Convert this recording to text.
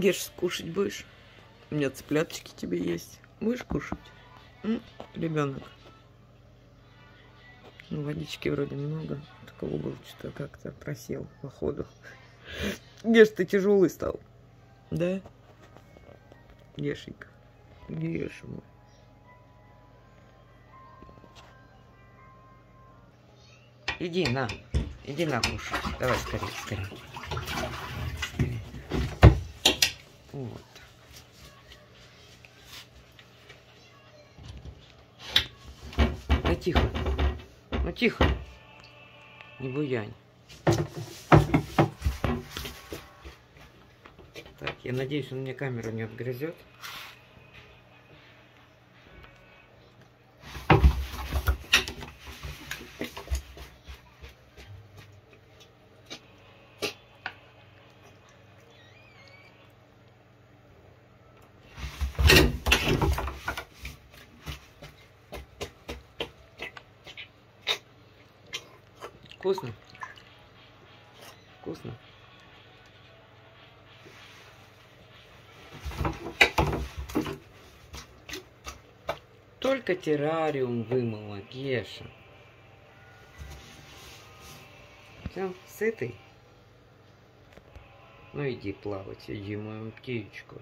Геш, скушать будешь? У меня цыпляточки тебе есть. Будешь кушать? М? Ребенок. Ну, водички вроде много. Только угол что-то как-то просел, походу. Геш, ты тяжелый стал. Да? Гешенька. Геша мой. Иди на, иди на кушать. Давай скорее. Скорее. Вот. Да тихо. Ну тихо. Не буянь. Так, я надеюсь, он мне камеру не отгрызет. Вкусно? Вкусно? Только террариум вымыла, Геша. Все, сытый? Ну иди плавать, иди, мою птичку.